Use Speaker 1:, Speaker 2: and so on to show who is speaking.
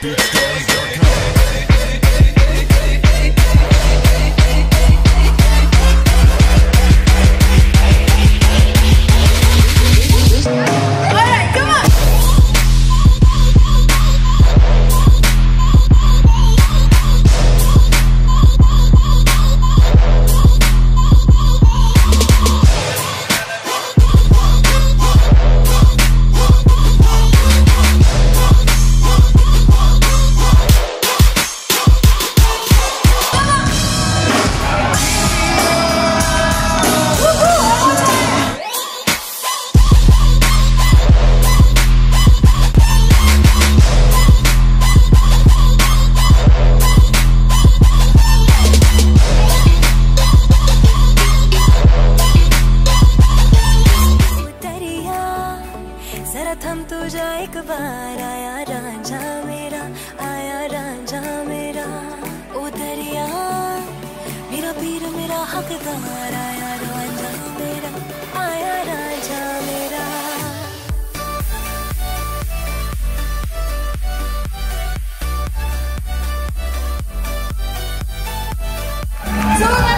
Speaker 1: beat. जा एक बार आया राजा मेरा, आया राजा मेरा। उतरिया मेरा पीर, मेरा हकदार, आया राजा मेरा, आया राजा मेरा। So